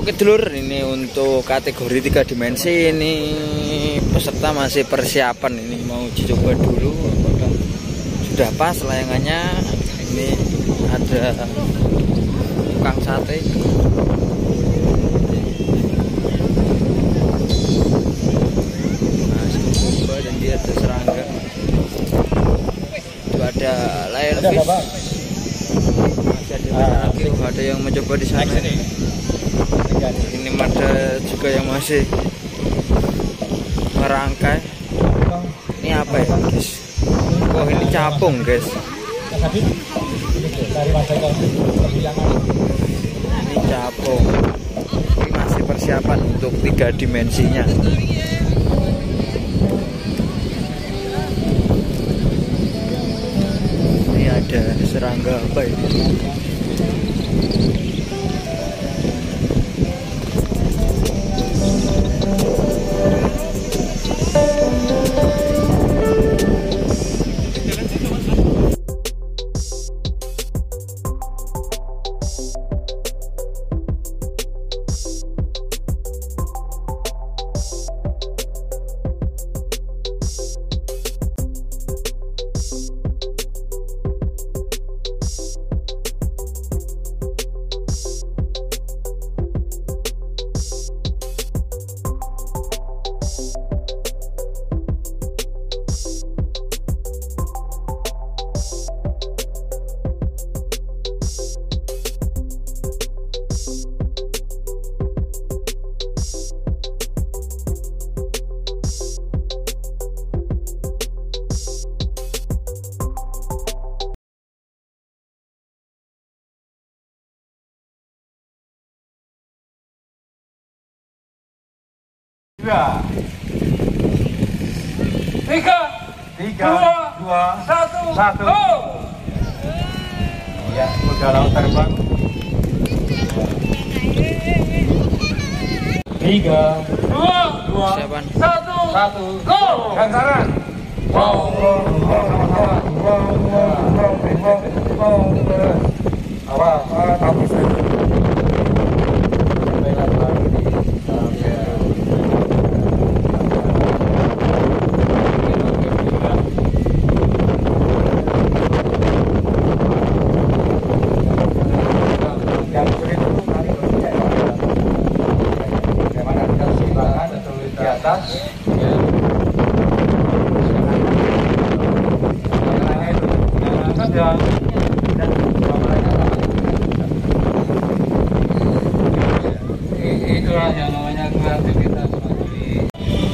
Oke dulur ini untuk kategori tiga dimensi ini peserta masih persiapan ini mau dicoba dulu apakah sudah pas layangannya? Ini ada tukang sate. Masih coba dan dia ada serangga itu ada Ada fish Bang? masih ada lagi ada yang mencoba di sana. Ini. Ada juga yang masih merangkai. Ini apa ya guys? Oh ini capung guys. Ini capung. Ini masih persiapan untuk tiga dimensinya. Ini ada serangga apa ini dua tiga tiga dua, dua satu satu go. ya laut terbang tiga dua dua Siapan. satu satu go gantaran wow wow wow wow wow wow wow Itulah yang namanya kreativitas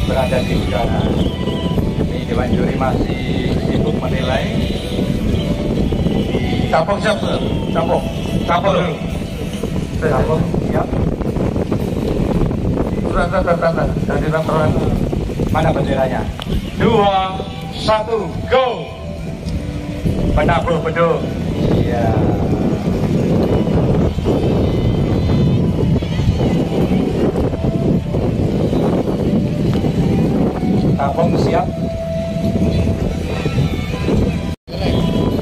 berada di udara. Ini Dewan Juri masih sibuk menilai di Capung siapa? Capung. Capung dulu. Capung siap. Surat, surat. Dari temperan. Mana benderanya? Dua, satu, go. Penabuh beduk. Iya. Capung siap.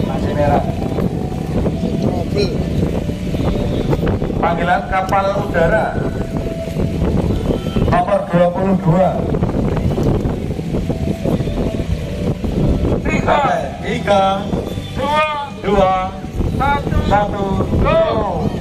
Masih merah. Panggilan kapal udara 22. Tiga, tiga, dua, dua, satu, satu, go.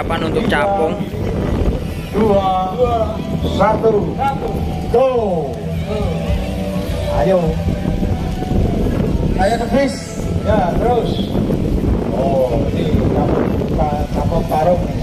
Persiapan untuk capung dua, satu, go. Ayo. Ayo ke bis. Ya, terus. Oh, ini kapal kapal parung ya.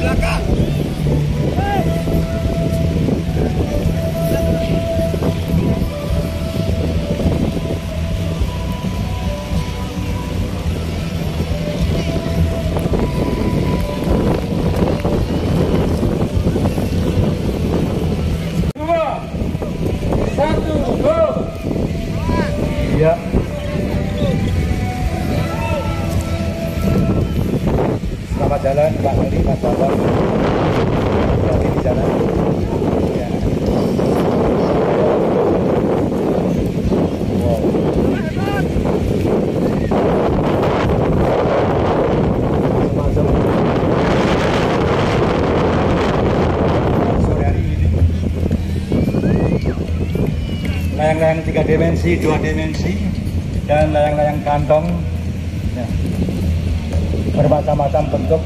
placa. Selamat jalan Pak Ali, Mas Bambang. Hati di sana. Ya. Layang-layang tiga dimensi, dua dimensi, dan layang-layang kantong. Bermacam-macam bentuk